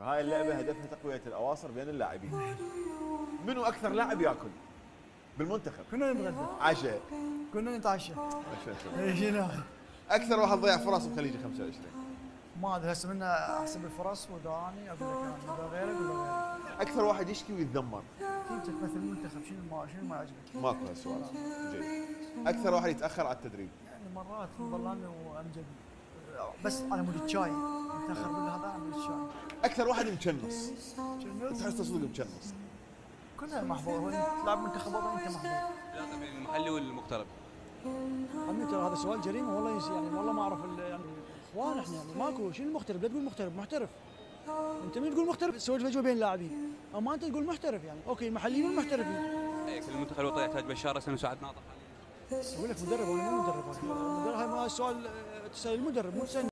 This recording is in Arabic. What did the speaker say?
هاي اللعبة هدفها تقوية الأواصر بين اللاعبين. منو أكثر لاعب يأكل؟ بالمنتخب. كنا نتغدى. عشاء. كنا نتعشى. شنو أكثر واحد ضيع فرص بخليج 25 ما أدري هسه من أحسب الفرص وداني أقول لك أنا غيرك ولا غيرك أكثر واحد يشكي ويتذمر. تيجي تمثل المنتخب شنو ما شنو ما يعجبك؟ ماكو هالسؤال جيد. أكثر واحد يتأخر على التدريب. يعني مرات نظل أنا وامجد بس على مود الشاي متأخر من أكثر واحد مكنص تحس تصدق مكنص كلها محظوظ تلعب منتخب وطني انت محظوظ العلاقه بين المحلي والمغترب. عمي ترى هذا سؤال جريمه والله يس- يعني والله ما أعرف ال- يعني اخوان إحنا يعني. ماكو شنو المغترب؟ لا تقول مغترب محترف. أنت من تقول محترف سوي فجوة بين اللاعبين اما أنت تقول محترف يعني. OK المحليين والمحترفين إيه، كل المنتخب الوطني يحتاج بشار حسن وسعد ناطق. أقول لك مدرب وأنا مو مدرب؟ هذا. المدرب هاي ما السؤال تسأل المدرب مو تسأل